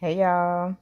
Hey y'all.